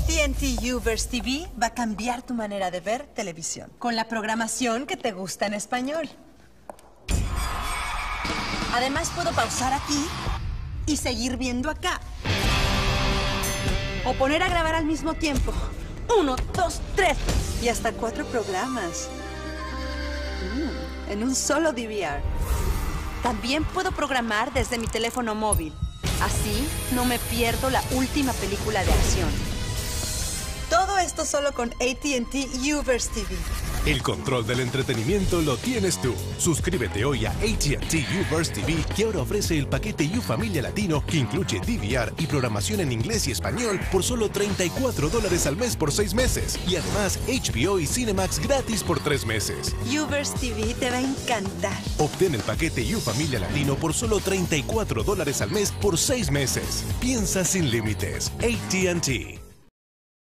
ATT Uverse TV va a cambiar tu manera de ver televisión. Con la programación que te gusta en español. Además, puedo pausar aquí y seguir viendo acá. O poner a grabar al mismo tiempo. Uno, dos, tres. Y hasta cuatro programas. Mm, en un solo DVR. También puedo programar desde mi teléfono móvil. Así no me pierdo la última película de acción. Todo esto solo con ATT Uverse TV. El control del entretenimiento lo tienes tú. Suscríbete hoy a ATT Uverse TV que ahora ofrece el paquete U Familia Latino que incluye DVR y programación en inglés y español por solo 34 dólares al mes por 6 meses. Y además HBO y Cinemax gratis por 3 meses. Uverse TV te va a encantar. Obtén el paquete U Familia Latino por solo 34 dólares al mes por 6 meses. Piensa sin límites. ATT.